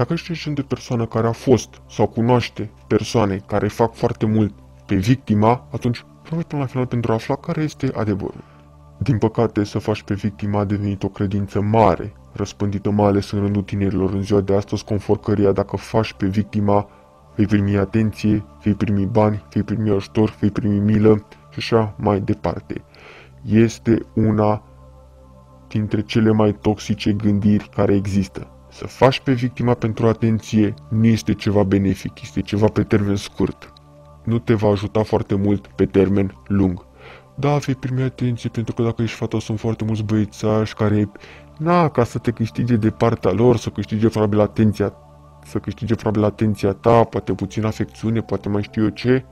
Dacă ești gen de persoană care a fost sau cunoaște persoane care fac foarte mult pe victima, atunci rămâi până la final pentru a afla care este adevărul. Din păcate, să faci pe victima a devenit o credință mare, răspândită mai ales în rândul tinerilor în ziua de astăzi, conform căreia dacă faci pe victima, vei primi atenție, vei primi bani, vei primi ajutor, vei primi milă și așa mai departe. Este una dintre cele mai toxice gândiri care există. Să faci pe victima pentru atenție nu este ceva benefic, este ceva pe termen scurt. Nu te va ajuta foarte mult pe termen lung. Da, vei primi atenție pentru că dacă ești fată sunt foarte mulți băiețași care, na, ca să te câștige de partea lor, să câștige probabil atenția, să câștige probabil atenția ta, poate puțin afecțiune, poate mai știu eu ce.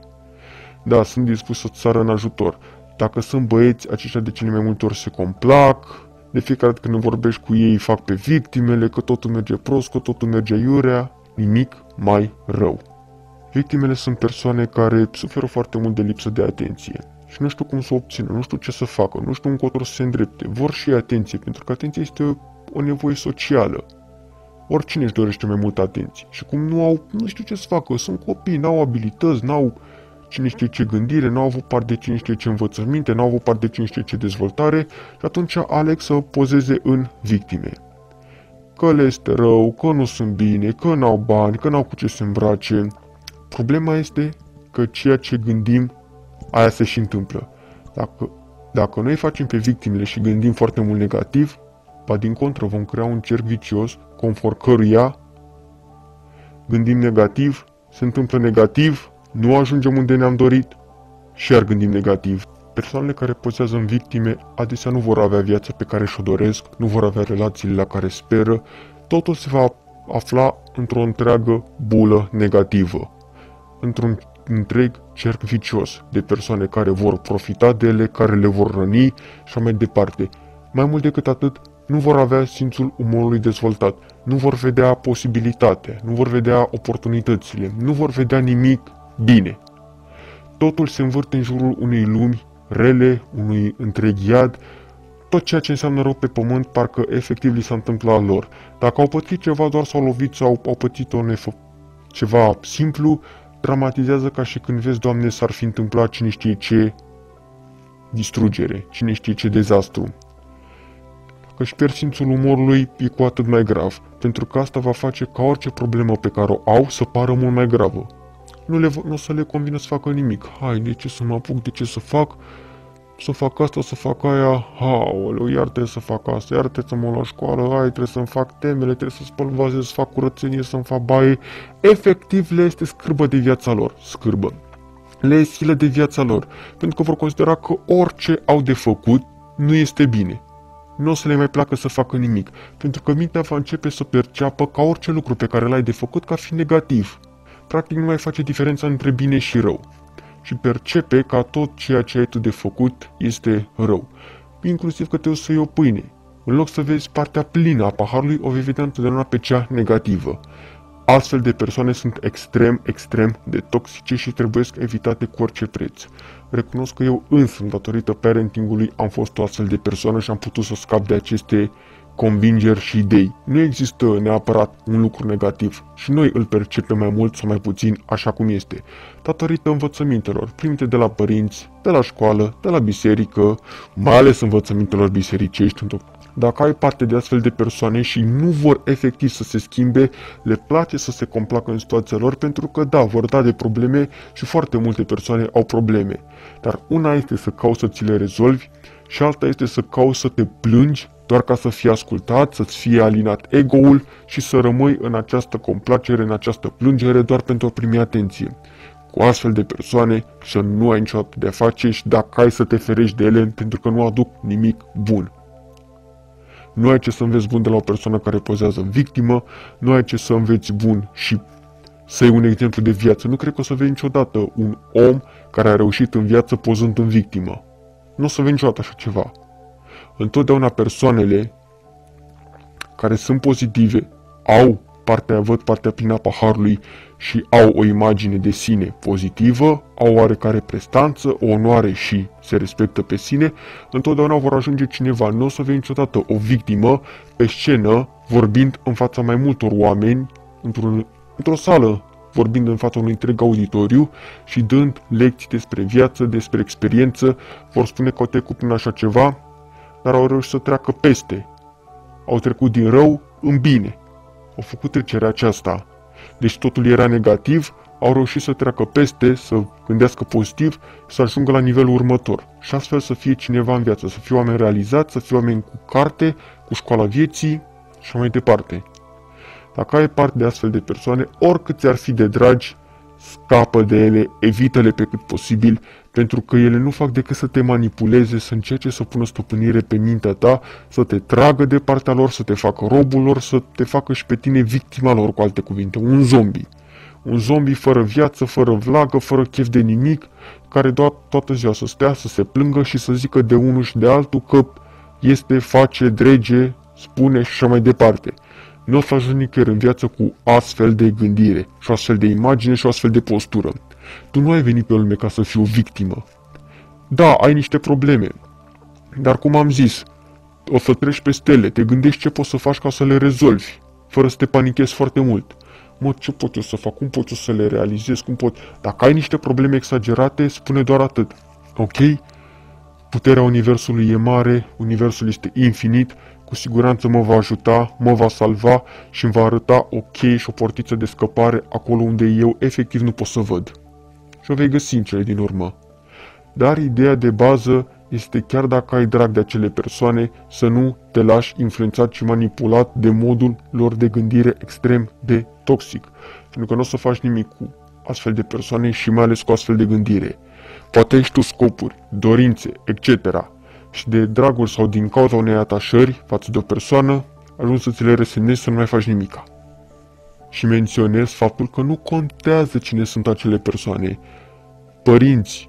Da, sunt dispus să-ți sară în ajutor. Dacă sunt băieți, aceștia de cele mai multe ori se complac, de fiecare dată când vorbești cu ei fac pe victimele, că totul merge prost, că totul merge iurea, nimic mai rău. Victimele sunt persoane care suferă foarte mult de lipsă de atenție și nu știu cum să o obțină, nu știu ce să facă, nu știu încotro să se îndrepte. Vor și atenție, pentru că atenția este o nevoie socială. Oricine își dorește mai multă atenție. Și cum nu au, nu știu ce să facă, sunt copii, n-au abilități, n-au cine știe ce gândire, n-au avut parte de cine știe ce învățăminte, n-au avut parte de cine știe ce dezvoltare și atunci aleg să pozeze în victime. Că le este rău, că nu sunt bine, că n-au bani, că n-au cu ce se îmbrace. Problema este că ceea ce gândim, aia se și întâmplă. Dacă, dacă noi facem pe victimele și gândim foarte mult negativ, ba din contră vom crea un cerc vicios conform căruia gândim negativ, se întâmplă negativ, nu ajungem unde ne-am dorit și iar gândim negativ. Persoanele care pozează în victime adesea nu vor avea viața pe care și-o doresc, nu vor avea relațiile la care speră, totul se va afla într-o întreagă bulă negativă, într-un întreg cerc vicios de persoane care vor profita de ele, care le vor răni și mai departe. Mai mult decât atât, nu vor avea simțul umorului dezvoltat, nu vor vedea posibilitatea, nu vor vedea oportunitățile, nu vor vedea nimic bine. Totul se învârte în jurul unei lumi rele, unui întreg iad, tot ceea ce înseamnă rău pe pământ, parcă efectiv li s-a întâmplat lor. Dacă au pățit ceva, doar s-au lovit sau au pățit o nefă, ceva simplu, dramatizează ca și când vezi, Doamne, s-ar fi întâmplat cine știe ce distrugere, cine știe ce dezastru. Dacă își pierd simțul umorului, e cu atât mai grav, pentru că asta va face ca orice problemă pe care o au să pară mult mai gravă nu, le, nu o să le convină să facă nimic. Hai, de ce să mă apuc, de ce să fac? Să fac asta, să fac aia, haoleu, iar trebuie să fac asta, iar trebuie să mă la școală, hai, trebuie să-mi fac temele, trebuie să spăl vaze, să fac curățenie, să-mi fac baie. Efectiv, le este scârbă de viața lor, scârbă. Le e silă de viața lor, pentru că vor considera că orice au de făcut nu este bine nu o să le mai placă să facă nimic, pentru că mintea va începe să perceapă ca orice lucru pe care l-ai de făcut ca fi negativ practic nu mai face diferența între bine și rău și percepe ca tot ceea ce ai tu de făcut este rău, inclusiv că te o să iei o pâine. În loc să vezi partea plină a paharului, o vei vedea întotdeauna pe cea negativă. Astfel de persoane sunt extrem, extrem de toxice și trebuie evitate cu orice preț. Recunosc că eu însă, datorită parentingului, am fost o astfel de persoană și am putut să scap de aceste convingeri și idei. Nu există neapărat un lucru negativ și noi îl percepem mai mult sau mai puțin așa cum este, datorită învățămintelor primite de la părinți, de la școală, de la biserică, mai ales învățămintelor bisericești. Dacă ai parte de astfel de persoane și nu vor efectiv să se schimbe, le place să se complacă în situația lor pentru că da, vor da de probleme și foarte multe persoane au probleme. Dar una este să cauți să ți le rezolvi și alta este să cauți să te plângi doar ca să fii ascultat, să-ți fie alinat ego-ul și să rămâi în această complacere, în această plângere doar pentru a primi atenție. Cu astfel de persoane să nu ai niciodată de-a face și dacă ai să te ferești de ele pentru că nu aduc nimic bun. Nu ai ce să înveți bun de la o persoană care pozează în victimă, nu ai ce să înveți bun și să iei un exemplu de viață. Nu cred că o să vezi niciodată un om care a reușit în viață pozând în victimă. Nu o să vezi niciodată așa ceva. Întotdeauna persoanele care sunt pozitive au partea, văd partea plină a paharului și au o imagine de sine pozitivă, au oarecare prestanță, o onoare și se respectă pe sine, întotdeauna vor ajunge cineva, nu o să vei niciodată o victimă pe scenă vorbind în fața mai multor oameni într-un, într-o sală, vorbind în fața unui întreg auditoriu și dând lecții despre viață, despre experiență, vor spune că au trecut prin așa ceva, dar au reușit să treacă peste. Au trecut din rău în bine. Au făcut trecerea aceasta. Deci totul era negativ, au reușit să treacă peste, să gândească pozitiv, să ajungă la nivelul următor. Și astfel să fie cineva în viață, să fie oameni realizați, să fie oameni cu carte, cu școala vieții și mai departe. Dacă ai parte de astfel de persoane, oricât ți-ar fi de dragi, scapă de ele, evită-le pe cât posibil, pentru că ele nu fac decât să te manipuleze, să încerce să pună stăpânire pe mintea ta, să te tragă de partea lor, să te facă robul lor, să te facă și pe tine victima lor, cu alte cuvinte, un zombie. Un zombie fără viață, fără vlagă, fără chef de nimic, care doar toată ziua să stea, să se plângă și să zică de unul și de altul că este, face, drege, spune și așa mai departe. Nu o să ajungi nicăieri în viață cu astfel de gândire și astfel de imagine și astfel de postură. Tu nu ai venit pe lume ca să fii o victimă. Da, ai niște probleme, dar cum am zis, o să treci pe stele, te gândești ce poți să faci ca să le rezolvi, fără să te panichezi foarte mult. Mă, ce pot eu să fac? Cum pot eu să le realizez? Cum pot? Dacă ai niște probleme exagerate, spune doar atât. Ok? Puterea Universului e mare, Universul este infinit, cu siguranță mă va ajuta, mă va salva și îmi va arăta o cheie și o portiță de scăpare acolo unde eu efectiv nu pot să văd. Și o vei găsi în cele din urmă. Dar ideea de bază este chiar dacă ai drag de acele persoane, să nu te lași influențat și manipulat de modul lor de gândire extrem de toxic. Pentru că nu o să faci nimic cu astfel de persoane și mai ales cu astfel de gândire. Poate ești tu scopuri, dorințe, etc. Și de dragul sau din cauza unei atașări față de o persoană, ajungi să ți le resemnezi să nu mai faci nimica. Și menționez faptul că nu contează cine sunt acele persoane. Părinți,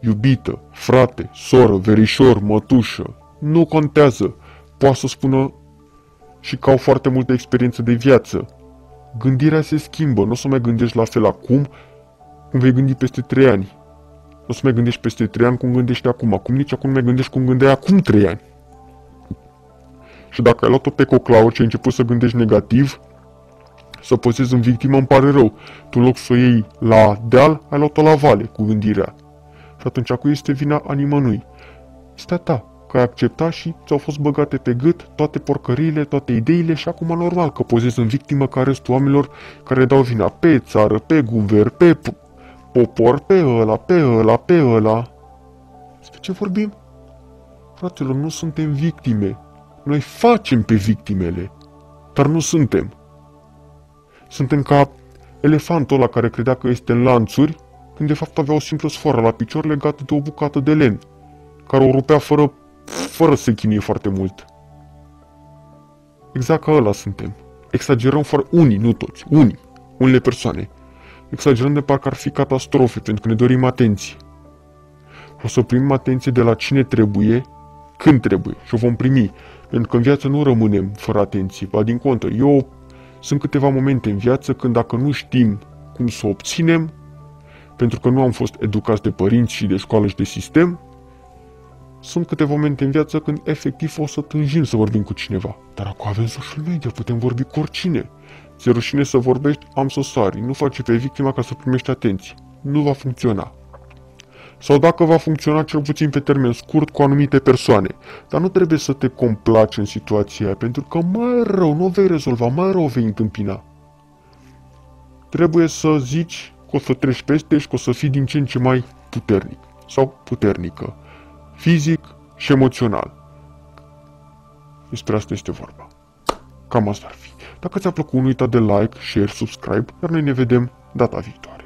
iubită, frate, soră, verișor, mătușă, nu contează. Poate să spună și că au foarte multă experiență de viață. Gândirea se schimbă, nu o să mai gândești la fel acum cum vei gândi peste 3 ani. Nu o să mai gândești peste 3 ani cum gândești acum. Acum nici acum nu mai gândești cum gândeai acum 3 ani. Și dacă ai luat-o pe coclaur și ai început să gândești negativ, să posezi în victimă, îmi pare rău. Tu în loc să o iei la deal, ai luat-o la vale cu gândirea. Și atunci cu este vina a nimănui. Este a ta, că ai acceptat și ți-au fost băgate pe gât toate porcăriile, toate ideile și acum normal că pozezi în victimă ca restul oamenilor care dau vina pe țară, pe guvern, pe popor, pe ăla, pe ăla, pe ăla. Despre ce vorbim? Fraților, nu suntem victime. Noi facem pe victimele, dar nu suntem. Suntem ca elefantul ăla care credea că este în lanțuri, când de fapt avea o simplă sfoară la picior legată de o bucată de len, care o rupea fără, fără să chinuie foarte mult. Exact ca ăla suntem. Exagerăm foarte... Unii, nu toți. Unii. Unele persoane. Exagerăm de parcă ar fi catastrofe, pentru că ne dorim atenție. O să primim atenție de la cine trebuie, când trebuie și o vom primi. Pentru că în viață nu rămânem fără atenție, ba din contă. Eu sunt câteva momente în viață când dacă nu știm cum să o obținem, pentru că nu am fost educați de părinți și de școală și de sistem, sunt câteva momente în viață când efectiv o să tânjim să vorbim cu cineva. Dar acum avem social media, putem vorbi cu oricine. Ți rușine să vorbești, am să sari, nu face pe victima ca să primești atenție. Nu va funcționa. Sau dacă va funcționa cel puțin pe termen scurt cu anumite persoane. Dar nu trebuie să te complaci în situația aia, pentru că mai rău nu o vei rezolva, mai rău o vei întâmpina. Trebuie să zici că o să treci peste și că o să fii din ce în ce mai puternic sau puternică, fizic și emoțional. Despre asta este vorba. Cam asta ar fi. Dacă ți-a plăcut, nu uita de like, share, subscribe, iar noi ne vedem data viitoare.